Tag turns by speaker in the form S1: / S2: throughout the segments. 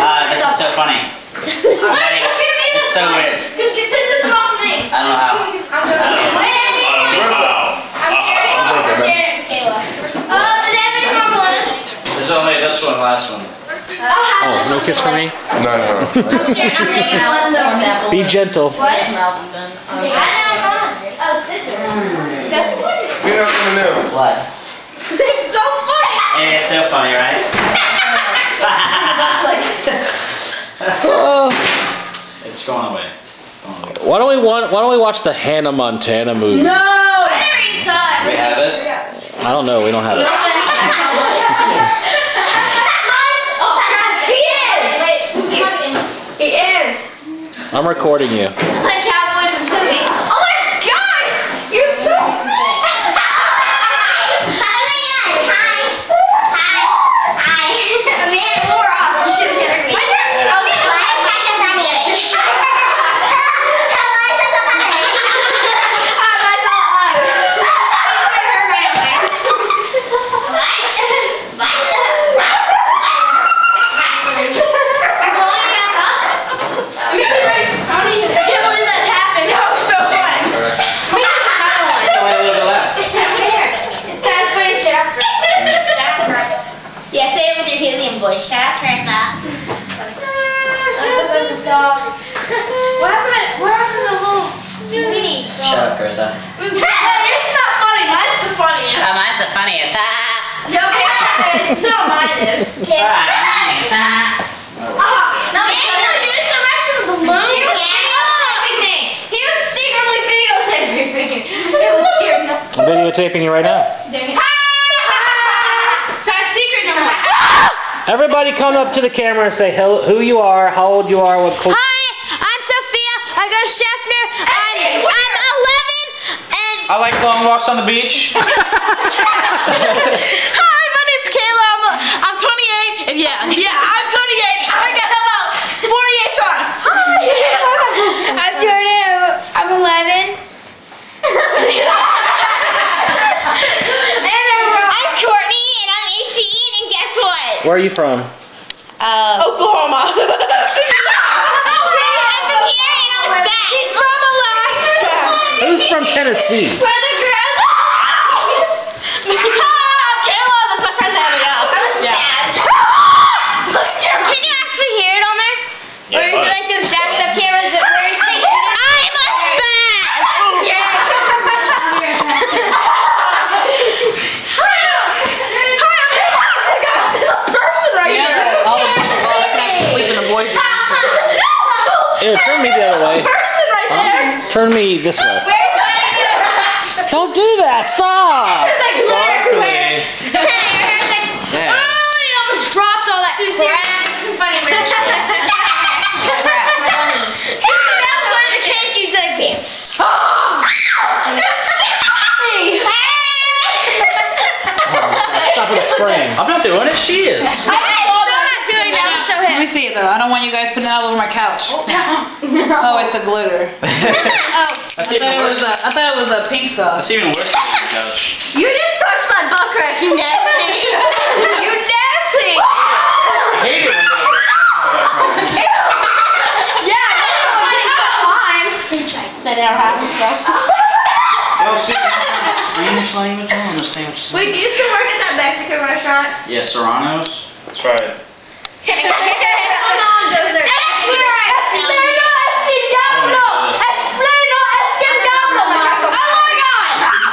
S1: Ah, this is so funny. Daddy, it's so weird.
S2: Get, get, take this one off me.
S1: I don't know how.
S2: I'm doing it.
S3: Wow.
S2: I'm sharing it. I'm sharing it with Kayla. Uh, do they have any?
S1: There's only this one, last one.
S4: Oh, no kiss for me?
S5: No, no, no.
S2: I'm sharing, I'm taking one though.
S4: Be gentle.
S2: What?
S6: His mouth is done.
S2: I know, I'm on. Oh, scissors. That's what it is.
S5: You're not gonna know.
S1: What?
S6: it's so funny.
S1: It's so funny, right?
S6: That's like.
S4: Oh.
S1: It's going away. Going away.
S4: Why don't we want, Why don't we watch the Hannah Montana movie?
S6: No!
S2: I never even saw
S1: We have it?
S4: I don't know. We don't have it.
S2: Oh, he is. Wait, he
S6: He is.
S4: I'm recording you.
S2: Like Cowboys and Booty. Oh my gosh! You're so I can't believe that happened. That was so fun. We should do another one.
S1: There's only a little bit left.
S2: Can I finish it up? Yeah, say it with your helium voice. Shut up, Carissa. What happened? What happened to little mini
S1: Shut up, Carissa.
S2: It's not funny. Mine's the funniest.
S1: Oh, mine's the funniest. Ah!
S2: No, it's no, mine is.
S1: Ah!
S2: Ah, no, Daniel used the rest of the balloon. He was videotaping me. He was secretly videotaping me. It was scary. No.
S4: I'm videotaping you right now.
S2: So I secret number. Ah!
S4: Everybody come up to the camera and say hello, who you are, how old you are, what cl-
S2: Hi, I'm Sophia. I go to Scheffner. I'm, I'm 11 and
S1: I like long walks on the beach.
S2: Hi, my name's Kayla. I'm, I'm 28, and yeah, yeah, I'm 28. I got about 48 times. Hi. I'm Jordan. I'm 11. and I'm, I'm Courtney, and I'm 18. And guess what?
S4: Where are you from?
S2: Uh, Oklahoma. I'm from here, and I'm back. She's from Alaska.
S4: Who's from Tennessee?
S2: Where the girls ah, Kayla, that's my friend Abigail. I'm a. Can you actually hear it on there? or is it like those jacked up cameras that where you take I'm a spaz! There's a person right here.
S6: All the all the can actually sleep in the boys' room.
S4: Here, turn me the other way.
S2: Person right there.
S4: Turn me this way. Don't do that, stop!
S2: like everywhere.
S1: Yeah.
S2: Oh, you almost dropped all that crap. This isn't funny. That's one of the kids you like being.
S4: Stop with the spraying.
S1: I'm not doing it, she is.
S2: I'm not doing that. I'm so
S6: Let me see it though. I don't want you guys putting it all over my couch. Oh, oh it's a glitter.
S2: Oh,
S6: I thought it was a, I thought it was a pink sauce.
S1: That's even worse than the couch.
S2: you just touched my butt crack, you nasty. you nasty.
S1: I hate it when they
S2: Yeah, that's mine. Stage. So they don't have it, bro.
S1: Yo, speaking of Spanish language, I don't understand what you're saying.
S2: Wait, do you still work at that Mexican restaurant?
S1: Yeah, Serrano's. That's right.
S2: Oh oh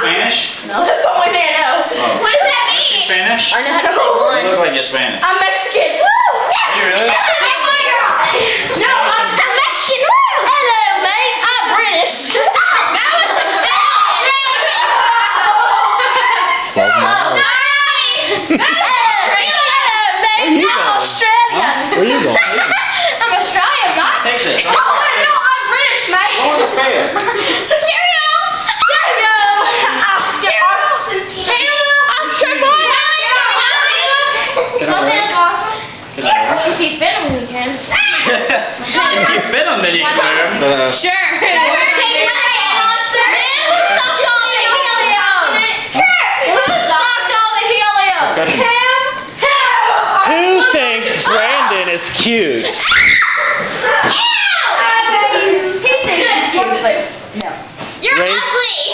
S1: Spanish?
S2: That's the only thing I know.
S1: Oh.
S2: What does that mean?
S1: Spanish?
S2: I know how to say
S1: You look like you're Spanish.
S2: I'm Mexican. Woo!
S1: You really?
S2: Oh my god. No, I'm the Mexican. Woo! Hello, mate. I'm British. now it's a show.
S4: Twelve miles.
S2: Australia.
S4: Where are you going?
S2: I'm Australian, not.
S1: Take this.
S2: Oh, no, I'm British, mate.
S1: Go on the fair.
S2: Cheerio! Cheerio! Oscar! Caleb! Oscar Boy!
S1: Can I wear it? Can I wear it?
S2: If you fit them, you can.
S1: If you fit you can wear them. Uh,
S2: Sure. Take my hand, monster! Who sucked all the helium? Who sucked all the helium?
S1: Percussion.
S2: Him? Him!
S4: Who thinks Brandon is cute.
S2: He thinks he's cute, but no.
S4: Raise-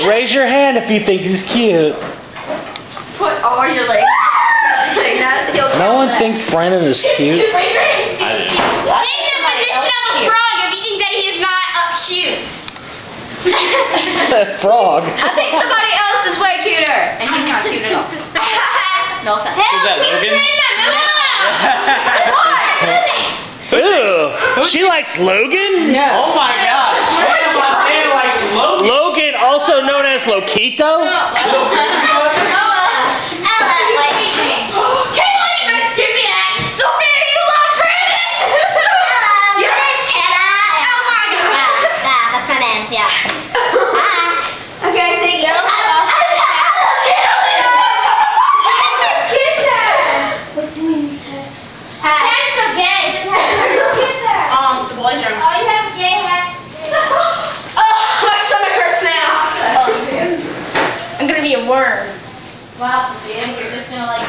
S4: Raise your hand if you think he's cute.
S2: Put all your legs. Like
S4: No one thinks Brandon is cute.
S2: Raise your hand.
S5: I didn't.
S7: Stay in the position of a frog if you think that he is not uh, cute.
S4: Frog.
S2: I think somebody else is way cuter, and he's not cute at all. No offense.
S1: Who's that,
S7: Who's
S1: Logan?
S7: saying that?
S4: Ew. She likes Logan?
S8: Yeah.
S1: Oh my gosh. Hannah Montana likes Logan.
S4: Logan, also known as Loquito?
S7: Sophia, you love Brandon? Yes. Oh my god.
S9: that's my name, yeah.
S2: Okay, thank you.
S7: That's so gay.
S2: Um, the boys are.
S7: Oh, you have gay hats.
S2: Oh, my stomach hurts now. I'm gonna be a worm.
S7: Wow, Sophia, you're just gonna like.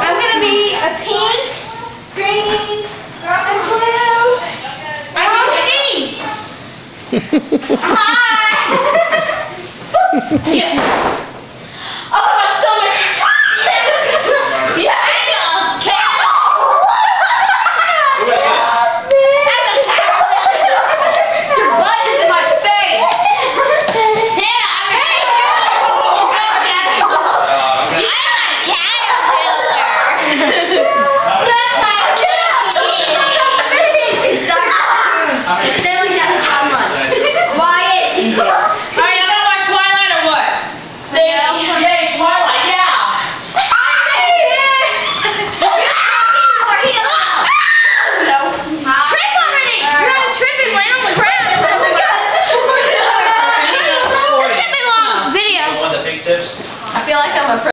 S7: I'm gonna be a pink, green, and blue. I'm Steve. Hi.
S2: Yes.